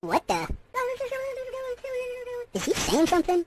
What the? Is he saying something?